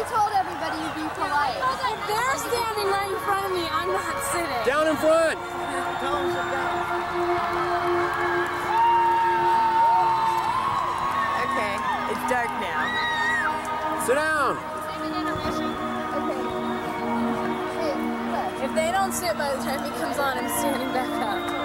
we told everybody you'd be polite. They're standing right in front of me, I'm not sitting. Down in front. Okay, it's dark now. Sit down. If they don't sit by the time he comes on, I'm standing back up.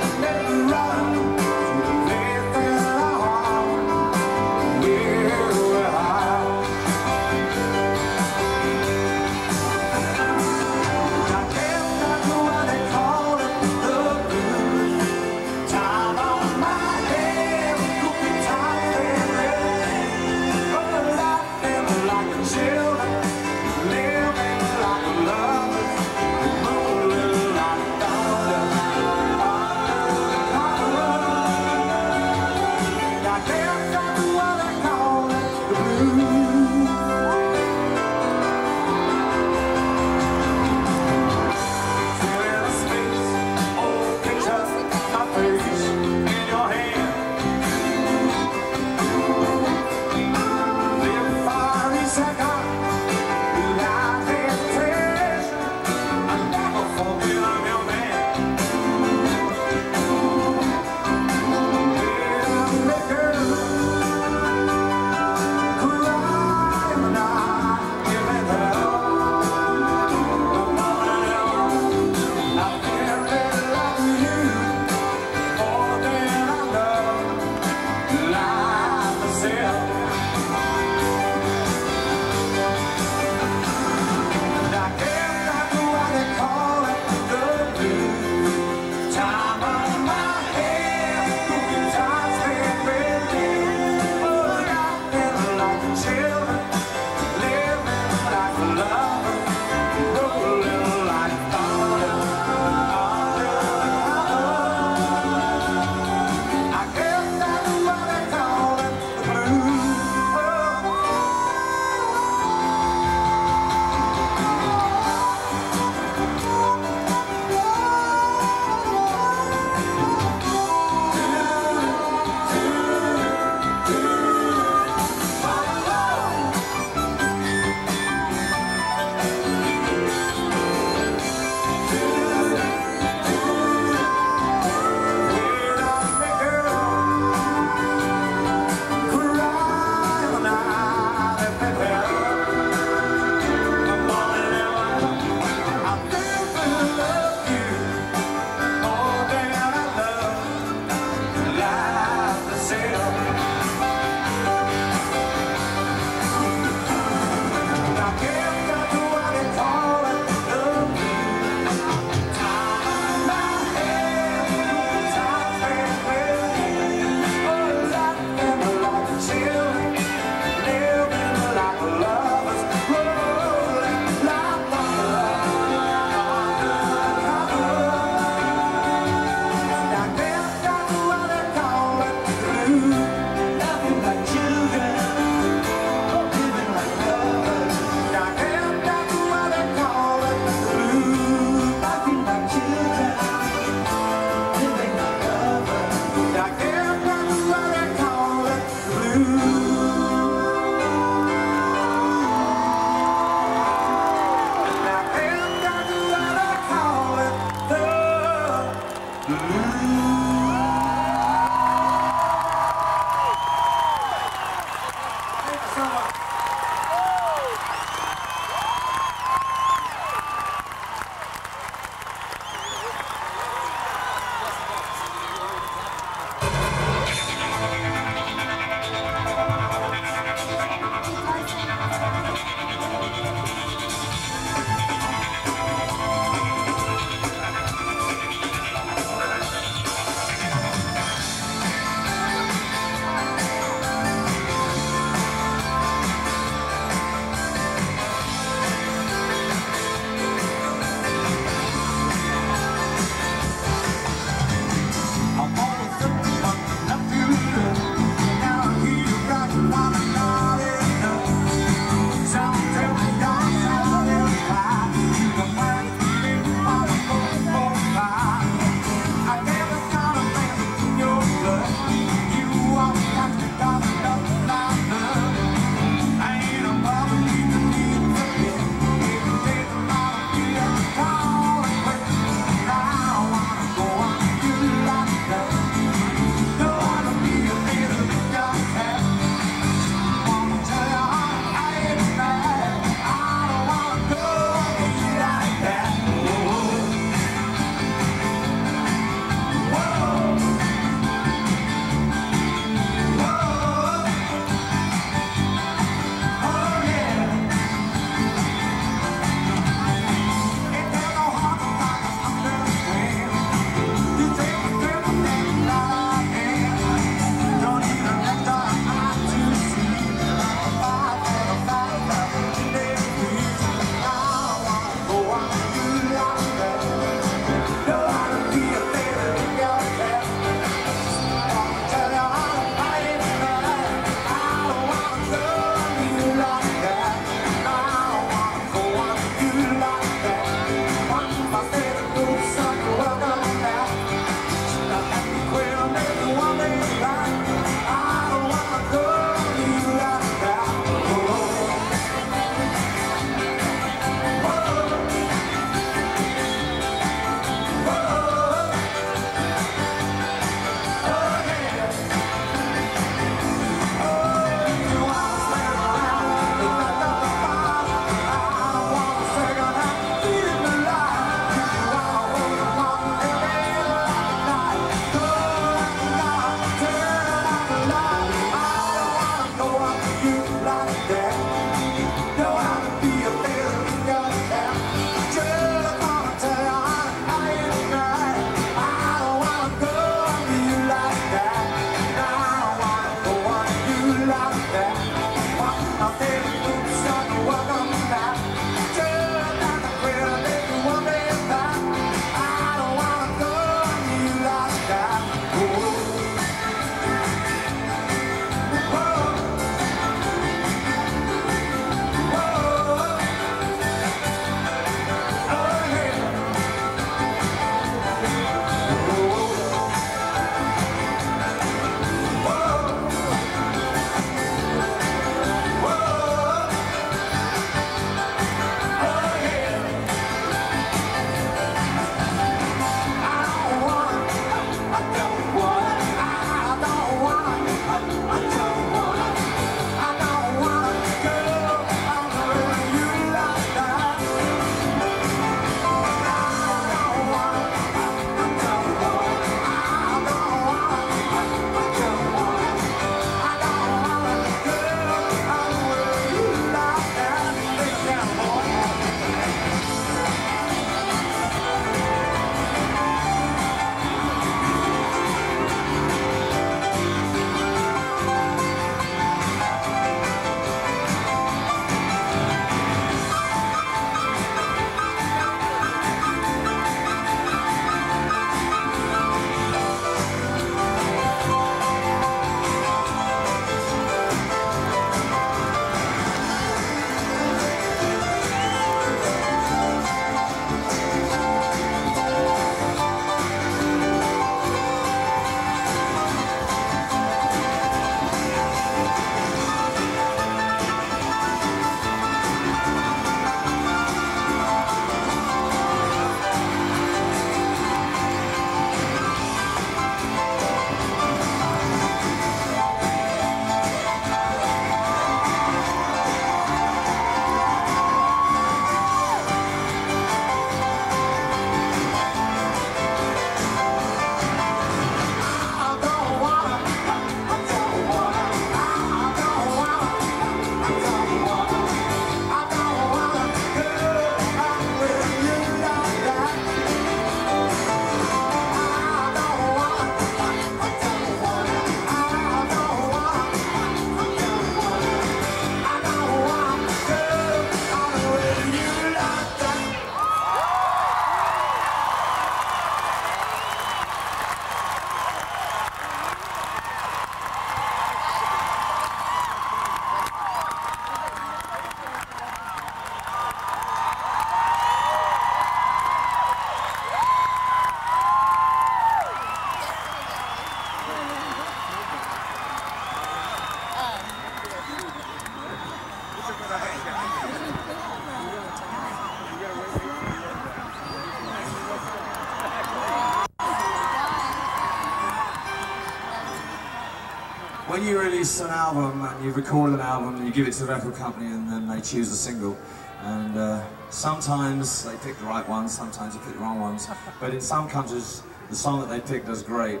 You release an album and you record an album and you give it to the record company and then they choose a single and uh, sometimes they pick the right ones, sometimes they pick the wrong ones but in some countries the song that they pick does great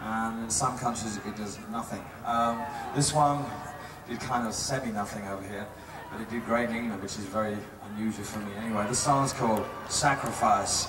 and in some countries it does nothing. Um, this one did kind of semi-nothing over here but it did great in England which is very unusual for me. Anyway, the song's called Sacrifice.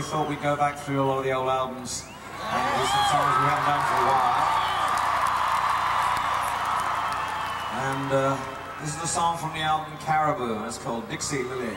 We thought we'd go back through a lot of the old albums and do some songs we haven't done for a while. And uh, this is a song from the album Caribou, it's called Dixie Lily.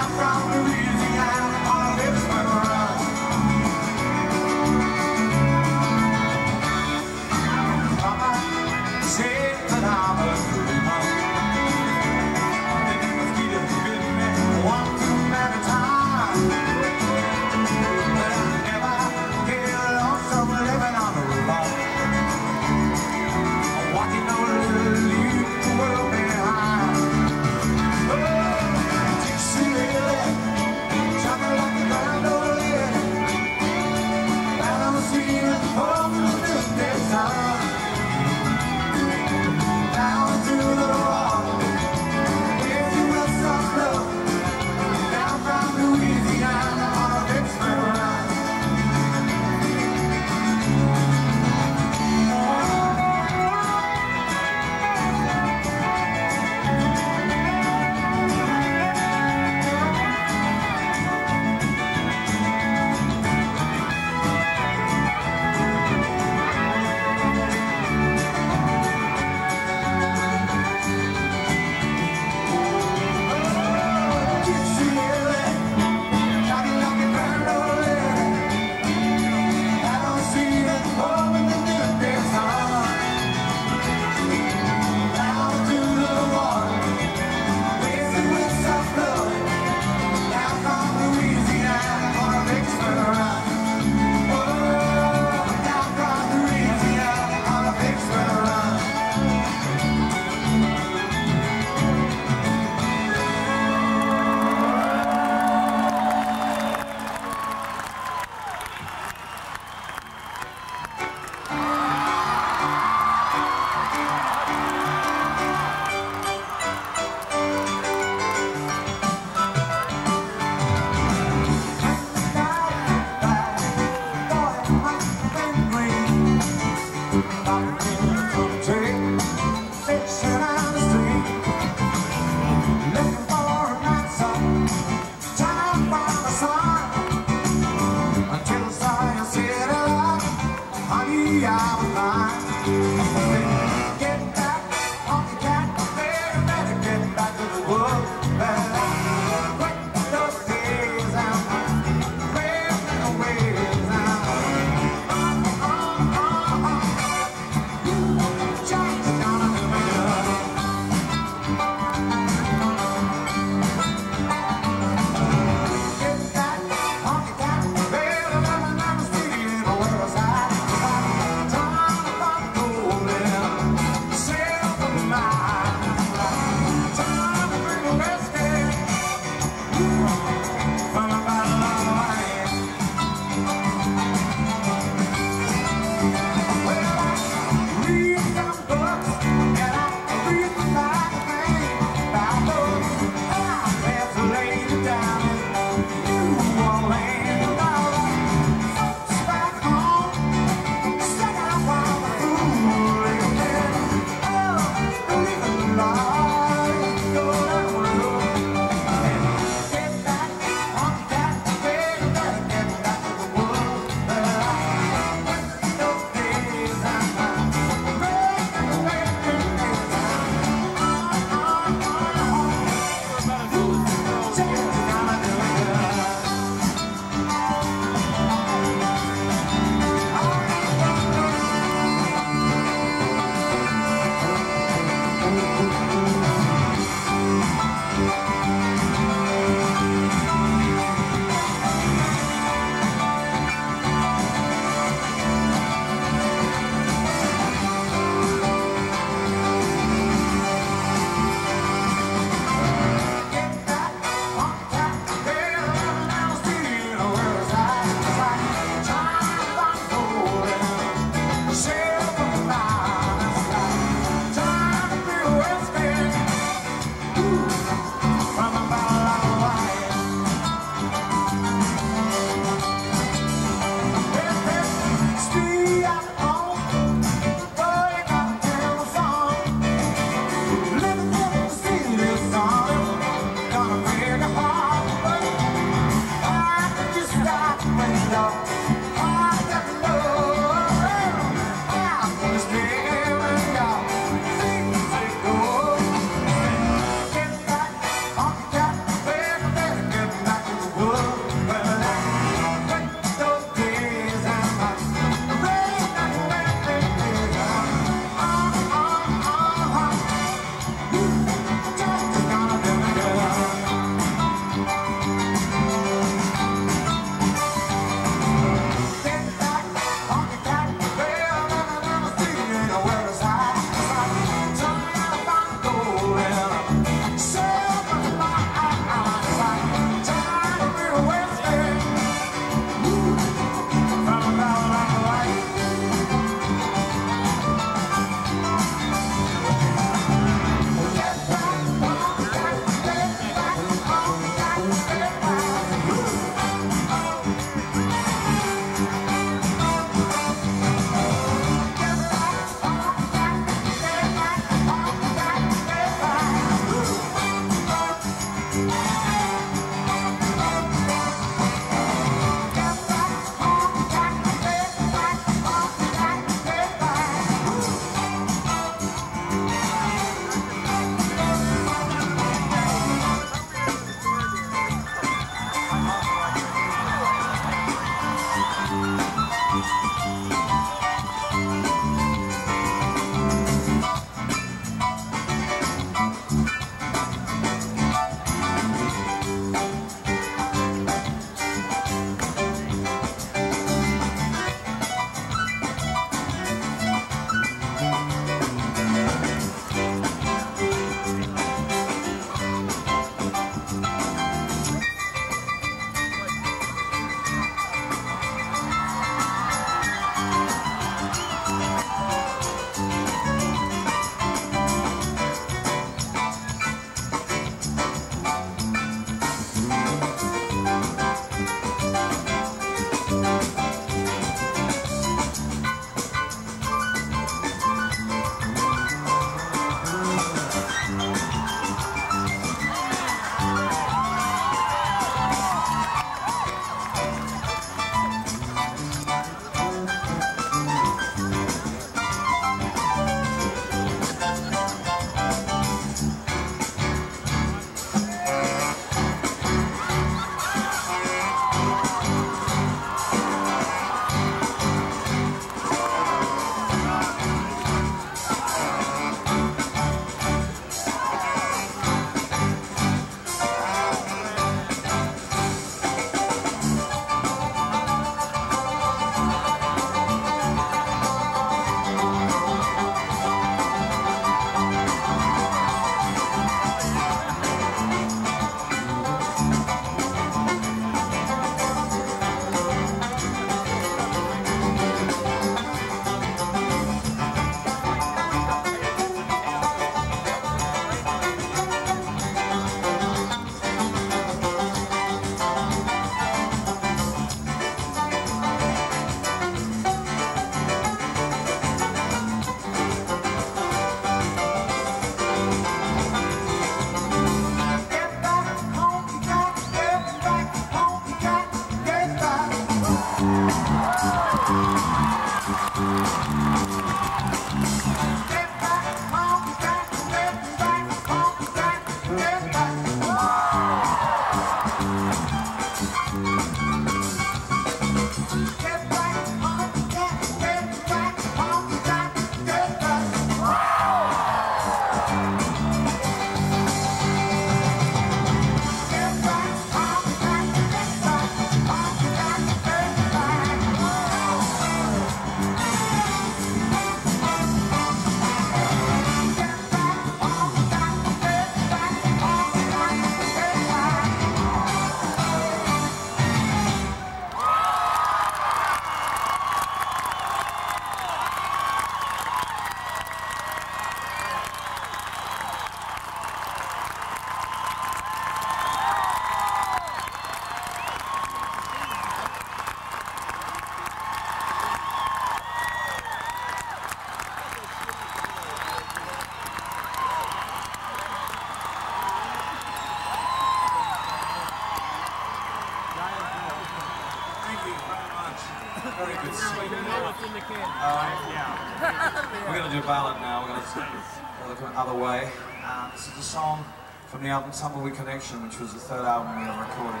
album Tumbleweed Connection, which was the third album we ever recorded,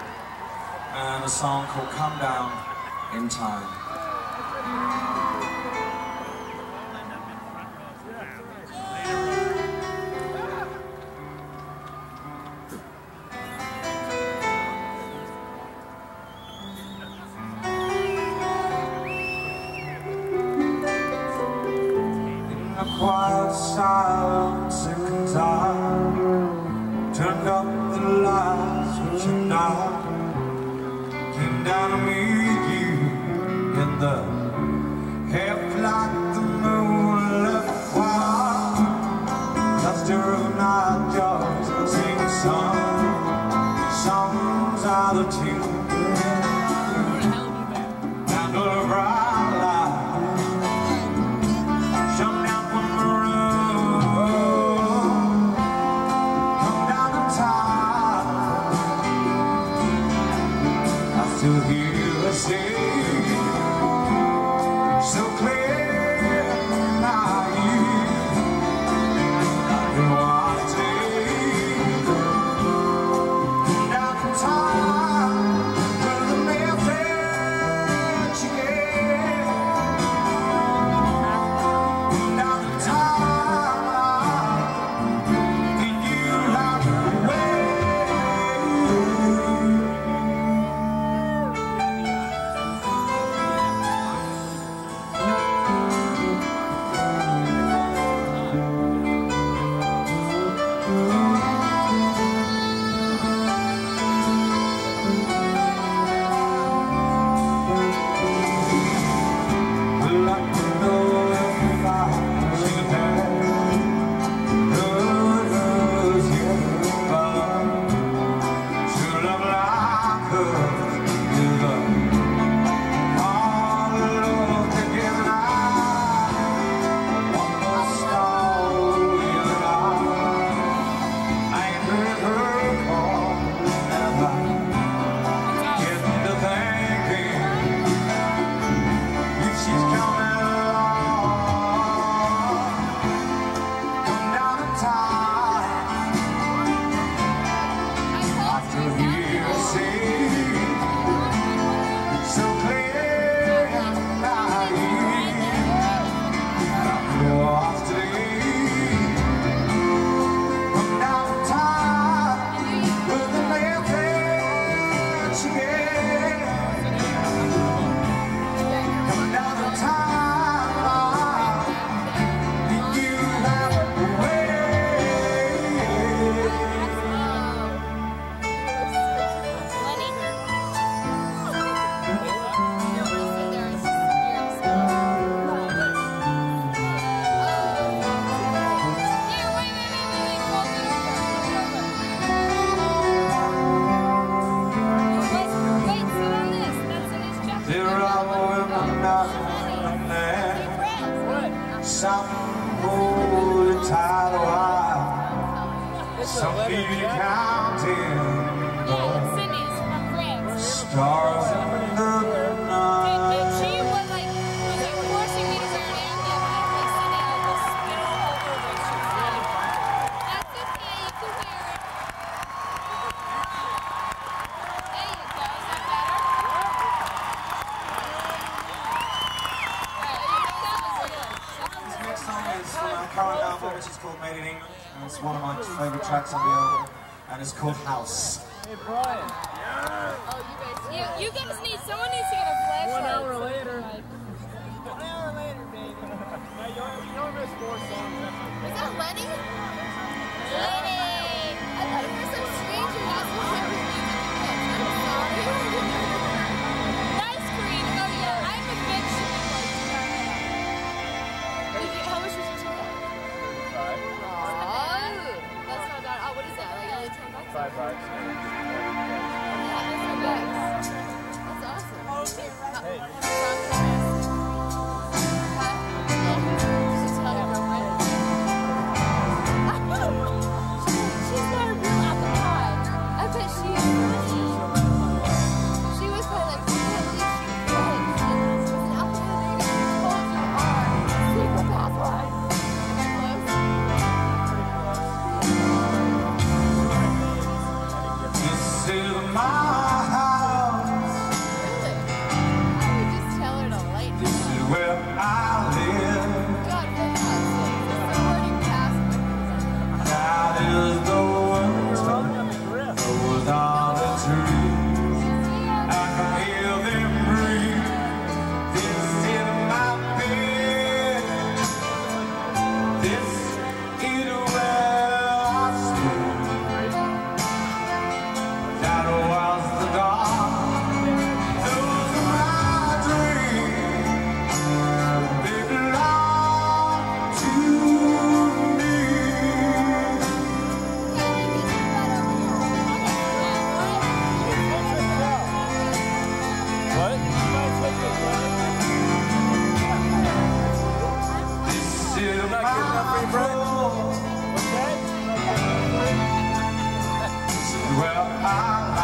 and a song called Come Down in Time. quiet silence it can Turned up the lights, switched off Came down to meet you in the This is my home. This is where I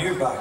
song,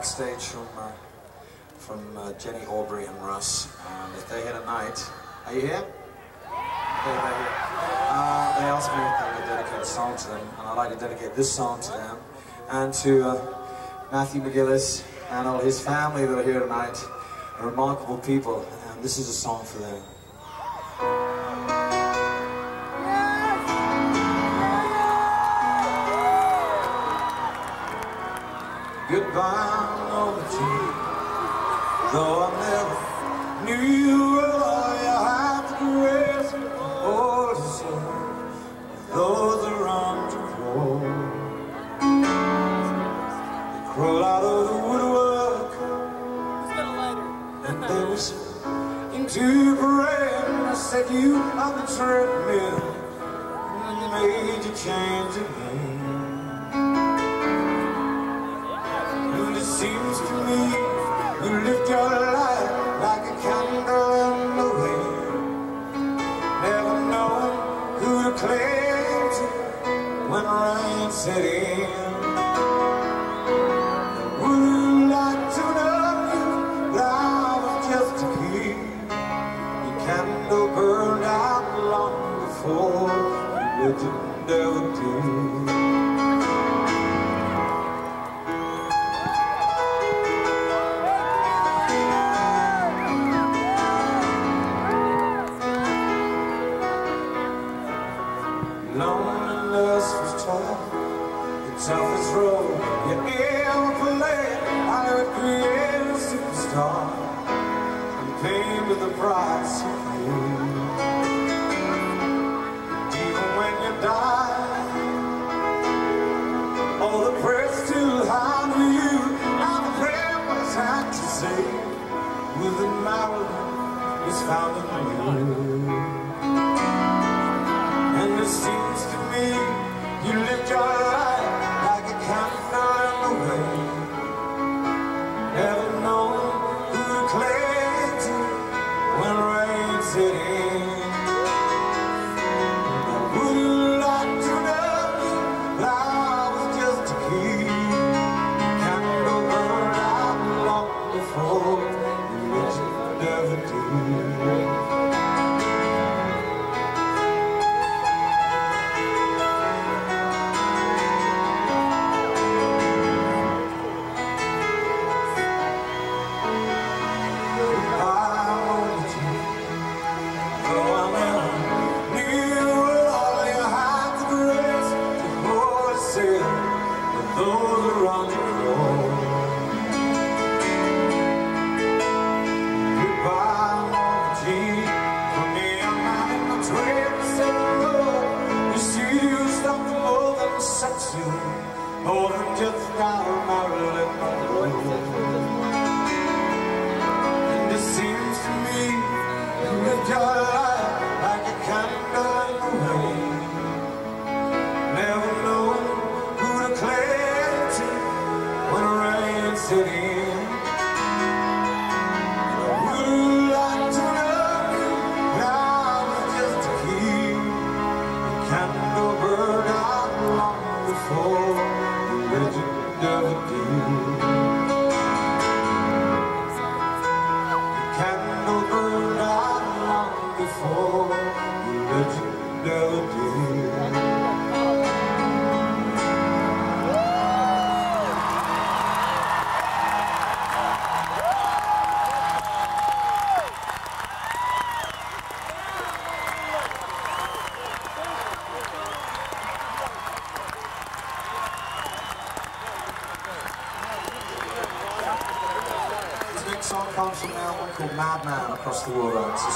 backstage from uh, from uh, Jenny Aubrey and Russ. Um, if they had a night, are you here? They, they, uh, they asked me if could dedicate a song to them, and I'd like to dedicate this song to them and to uh, Matthew McGillis and all his family that are here tonight. Remarkable people, and this is a song for them.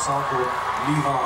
ensemble Levon.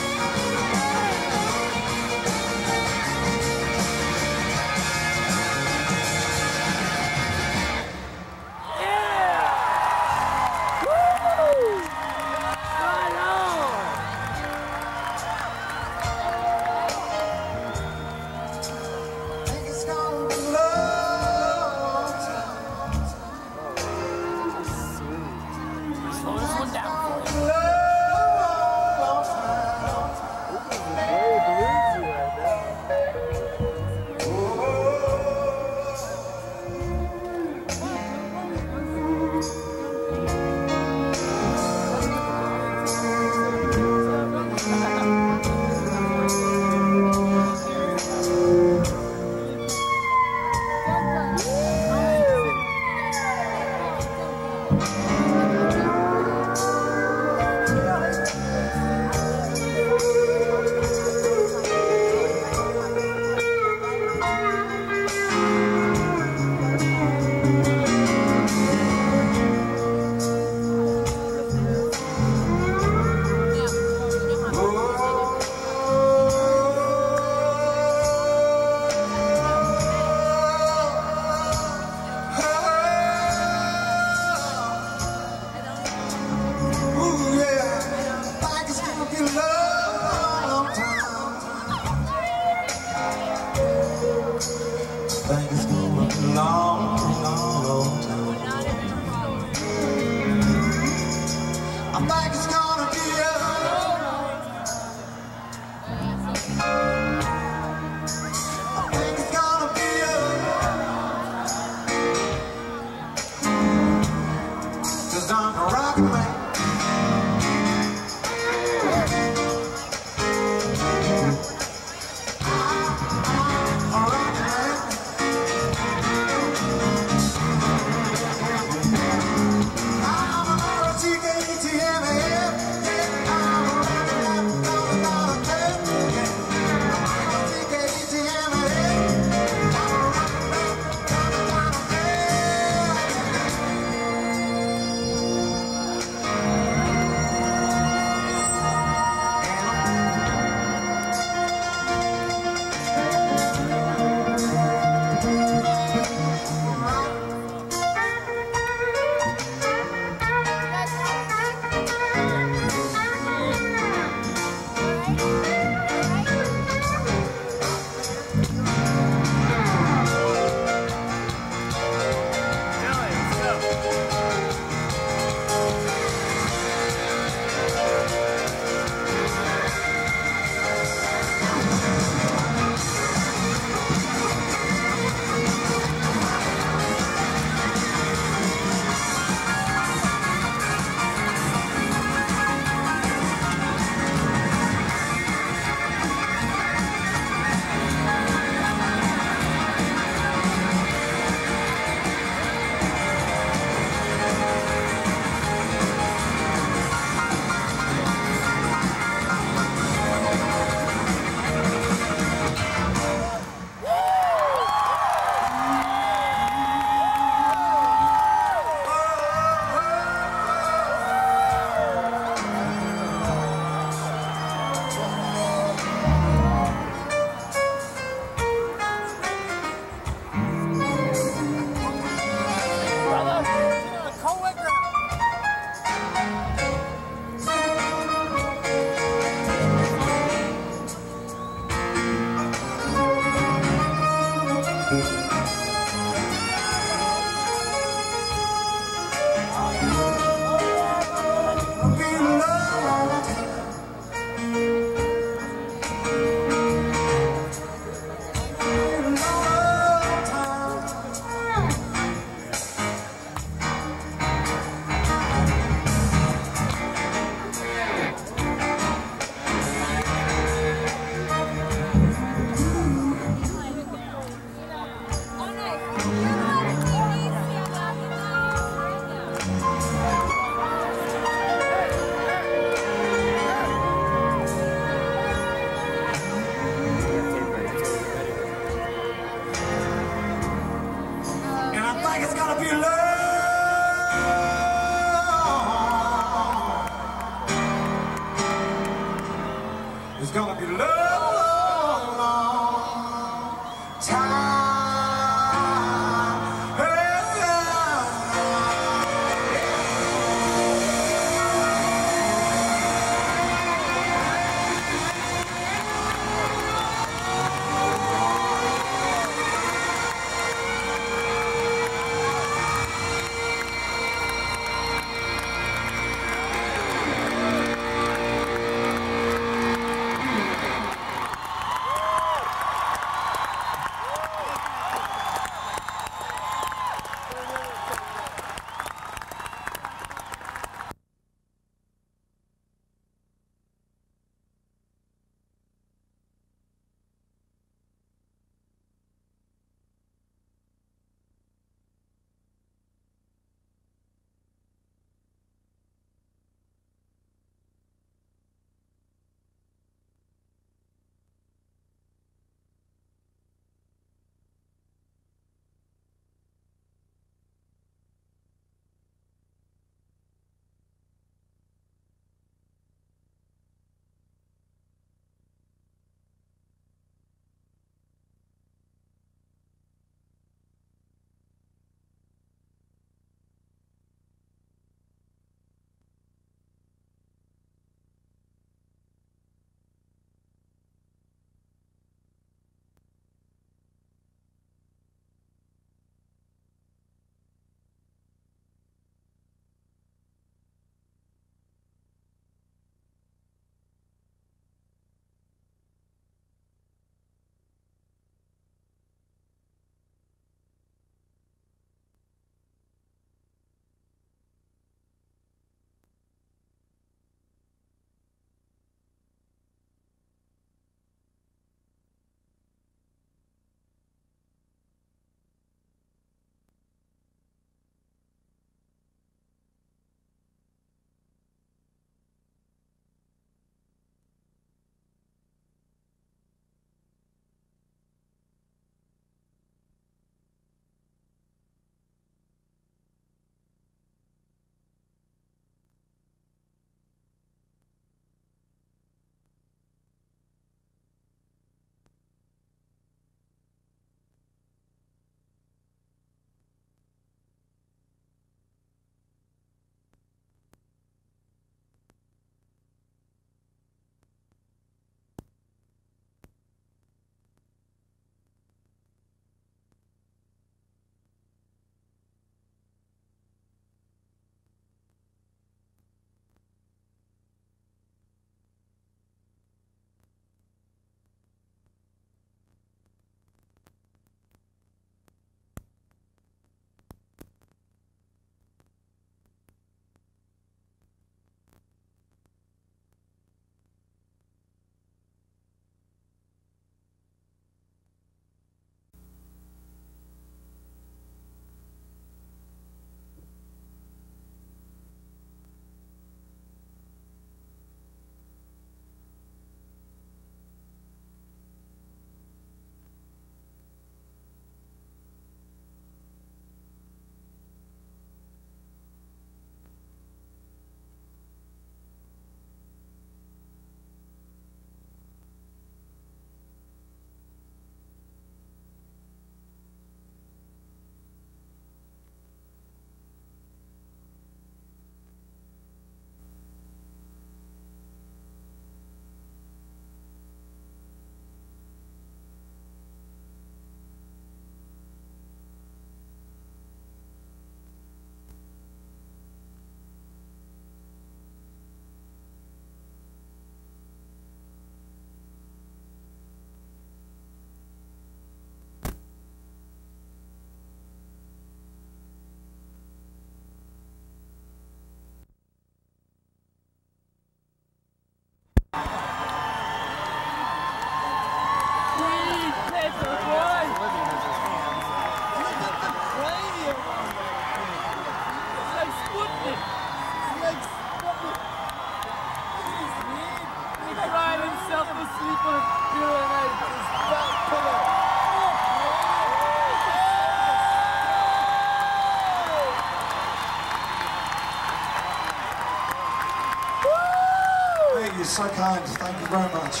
Thank you very much.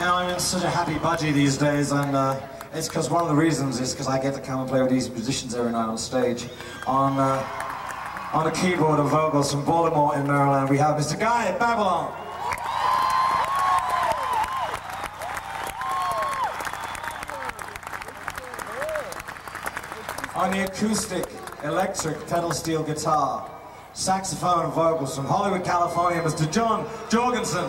You know, I'm in such a happy budgie these days, and uh, it's because one of the reasons is because I get to come and play with these musicians every night on stage. On uh, on the keyboard and vocals from Baltimore in Maryland, we have Mr. Guy at Babylon. The acoustic, electric, pedal steel guitar, saxophone and vocals from Hollywood, California, Mr. John Jorgenson.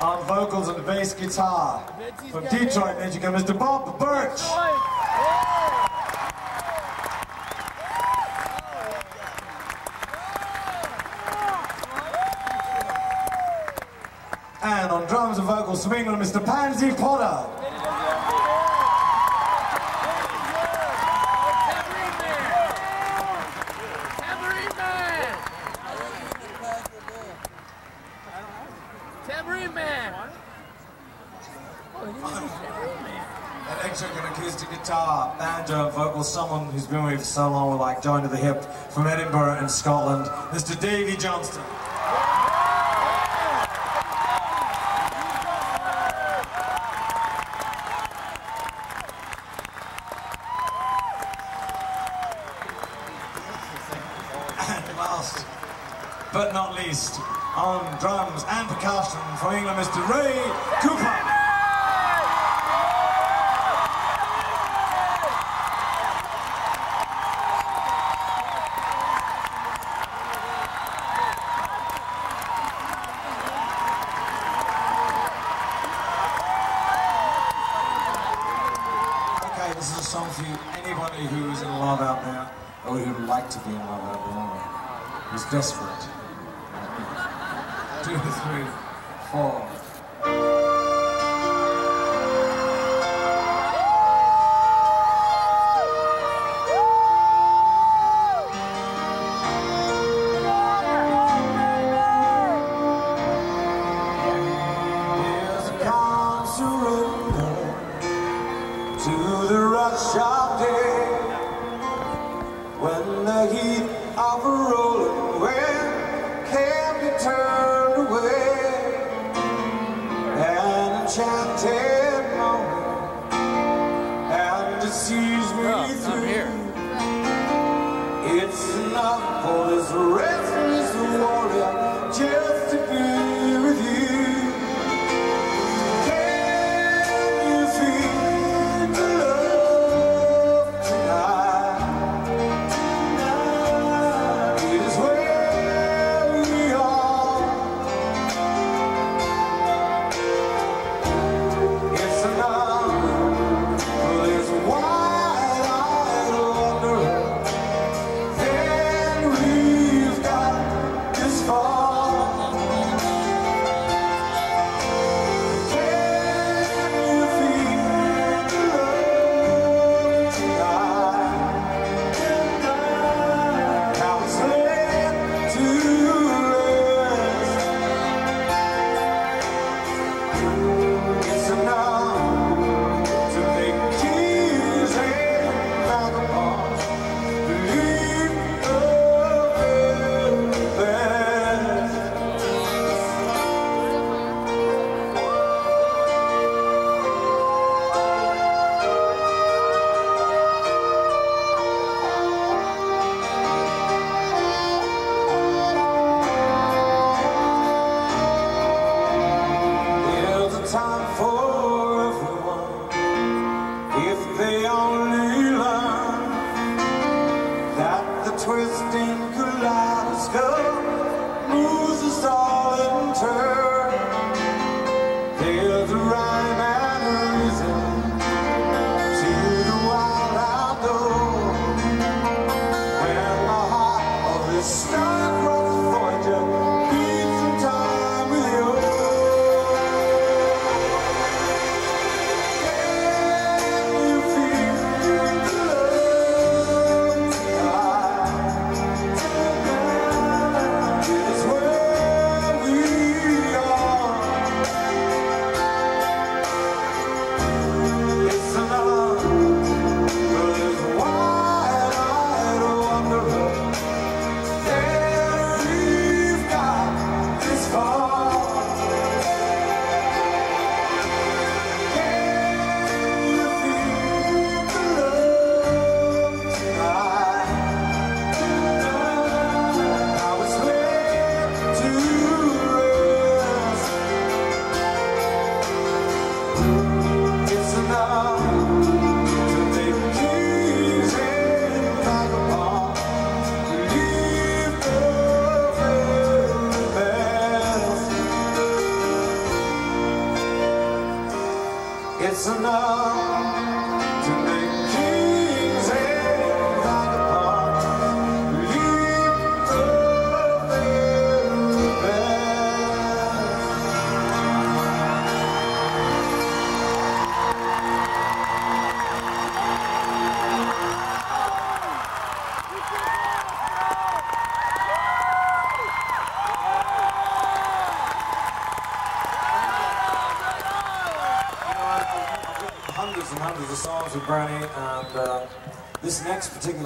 On vocals and bass guitar from Detroit, Michigan, Mr. Bob Birch. And England, Mr. Pansy Potter. Man! Electric and acoustic guitar, banjo, and vocals, someone who's been with me for so long, we're like joined to the hip from Edinburgh in Scotland, Mr. Davey Johnstone. From England, Mr. Ray Cooper. Okay, this is a song for you. Anybody who's in love out there, or who'd like to be in love out there, who's desperate. Two, three, 어.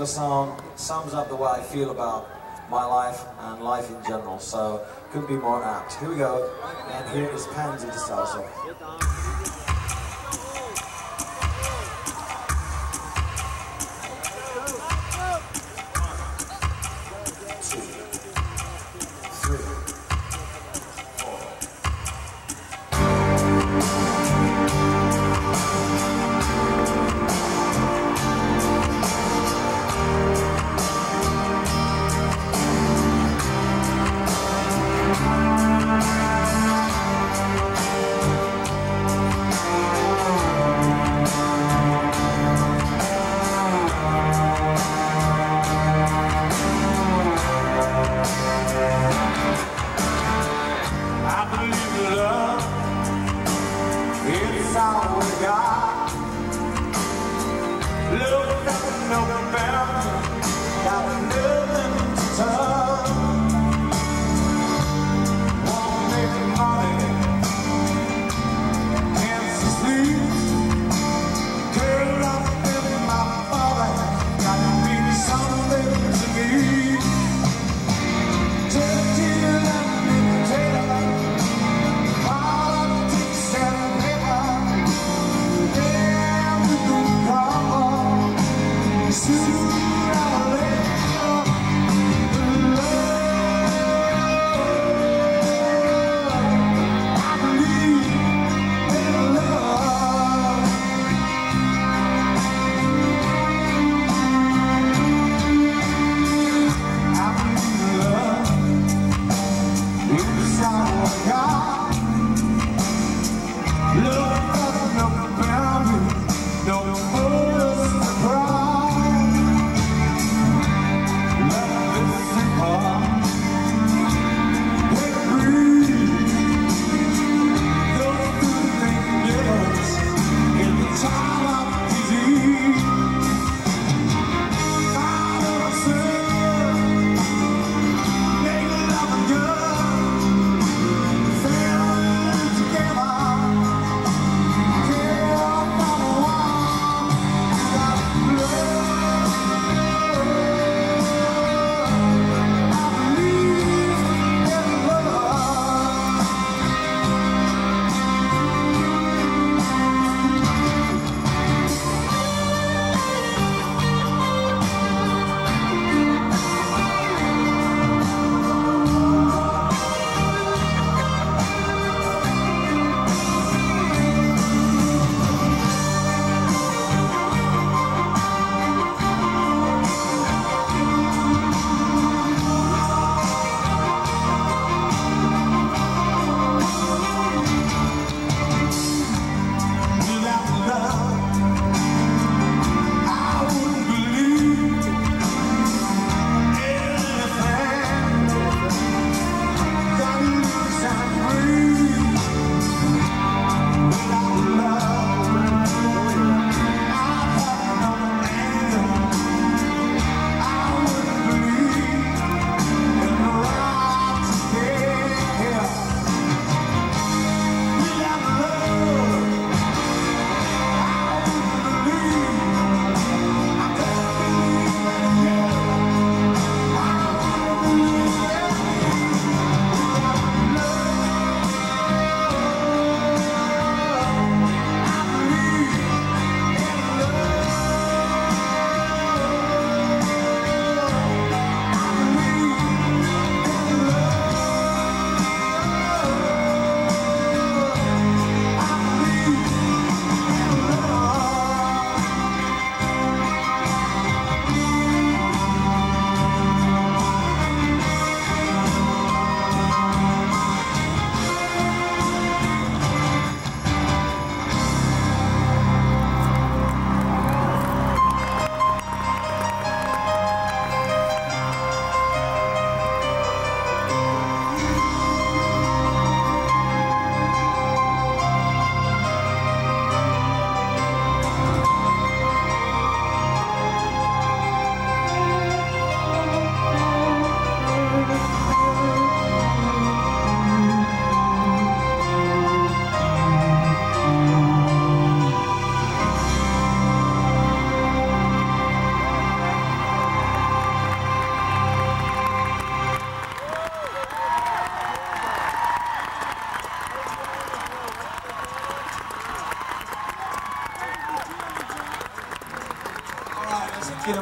Particular song sums up the way I feel about my life and life in general, so couldn't be more apt. Here we go, and here is Pansy to start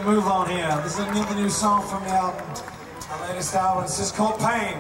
move on here. This is another new song from the album, our latest album. This is called Pain.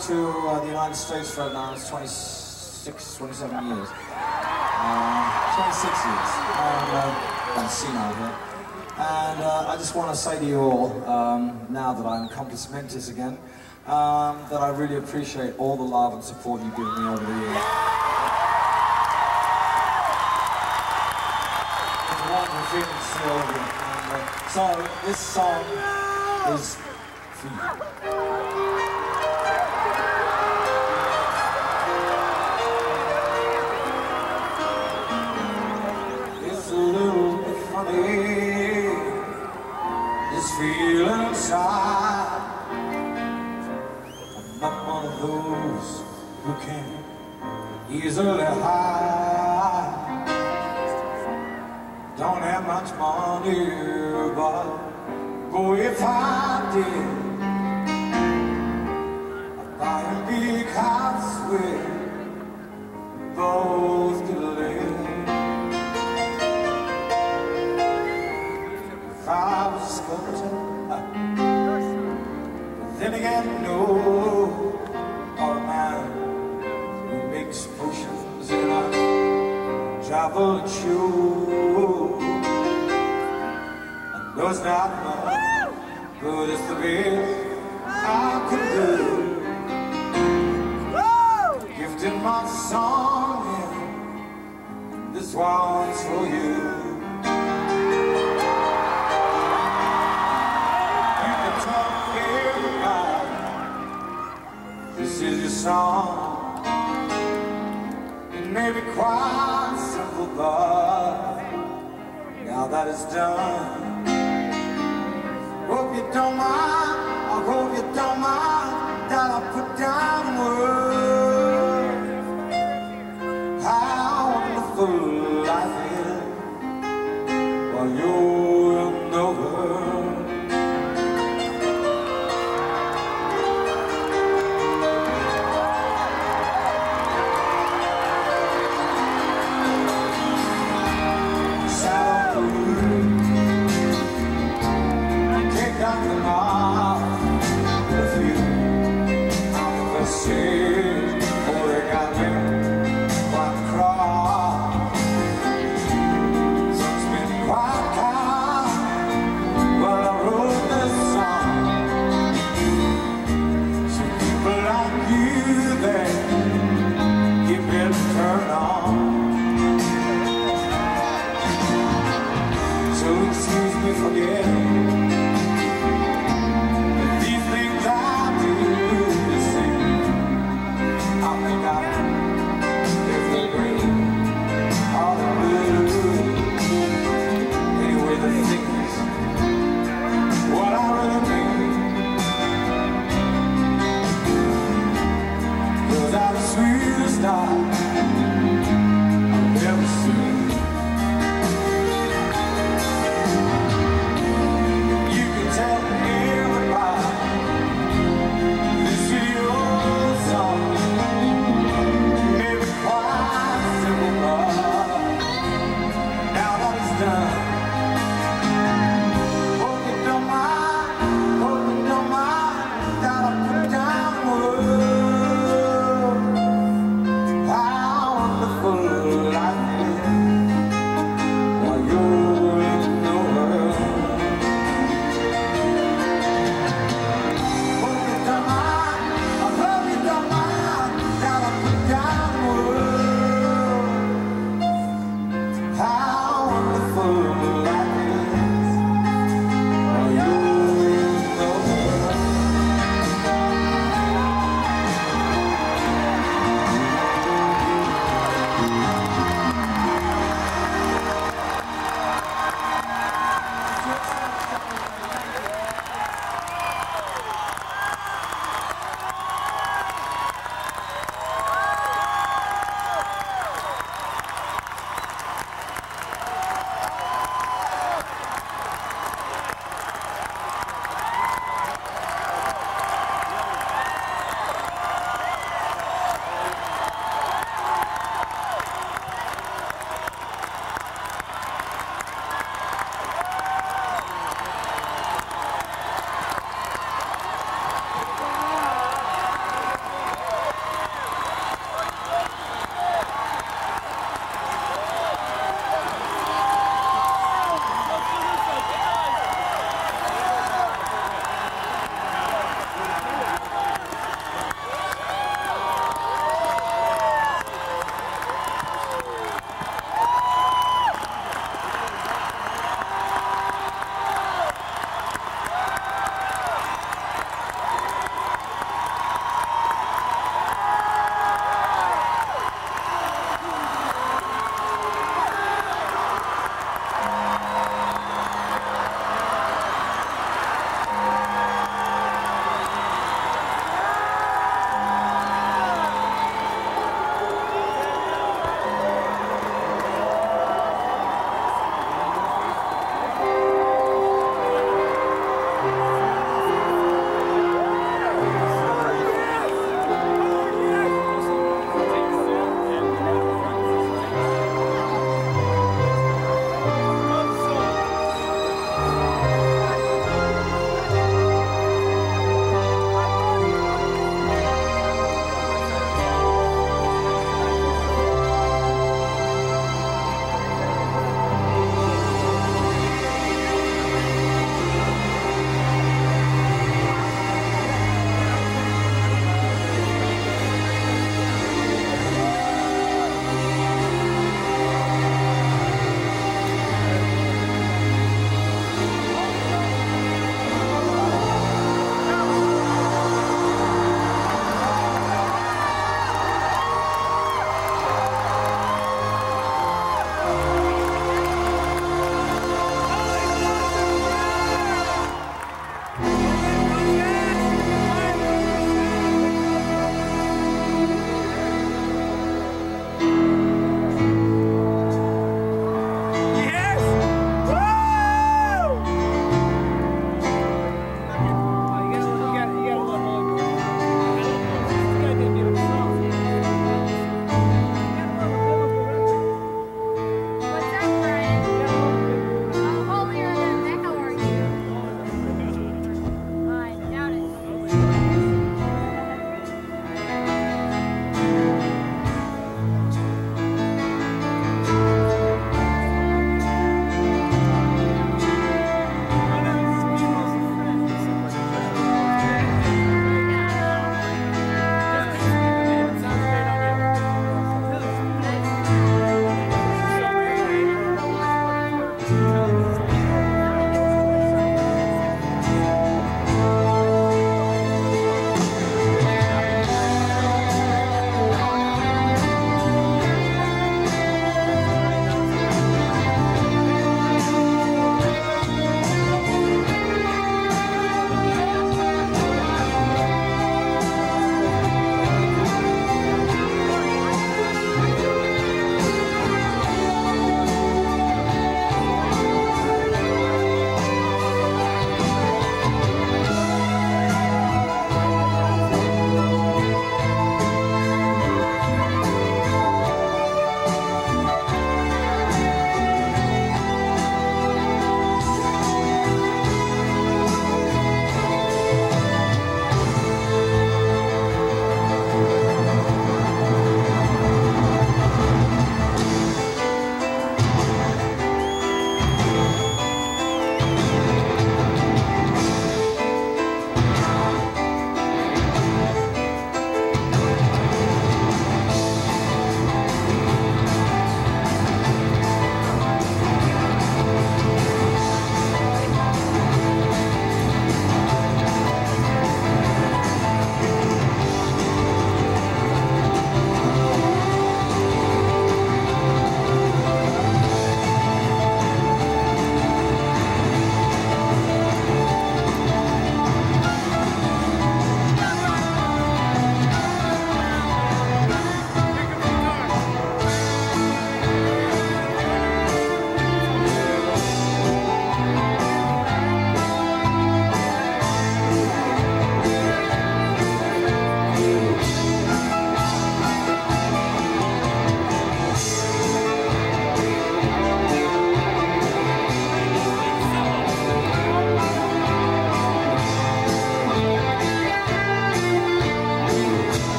To uh, the United States for now, it's 26, 27 years. Uh, 26 years. And, uh, I'm senile here. And uh, I just want to say to you all, um, now that I'm compos mentis again, um, that I really appreciate all the love and support you've given me over the years. It's a wonderful feeling to see all of you. And, uh, so, this song is for you. Easily high. Don't have much money, but boy, if I did, I'd buy a big house we both could live. If I was a sculptor, then again, There's not much, but it's the best I could do. Gifting my song, and this one's for you. You can talk everybody. This is your song. It may be quite simple, but now that it's done, you don't mind. I hope you don't mind that I put down words.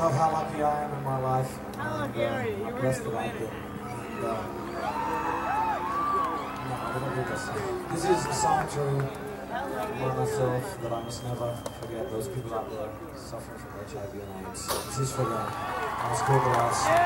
myself how lucky I am in my life. Uh, and, uh, no, this is a song to remind myself that I must never forget those people out there suffering from HIV and AIDS. This is for them. I was called the last.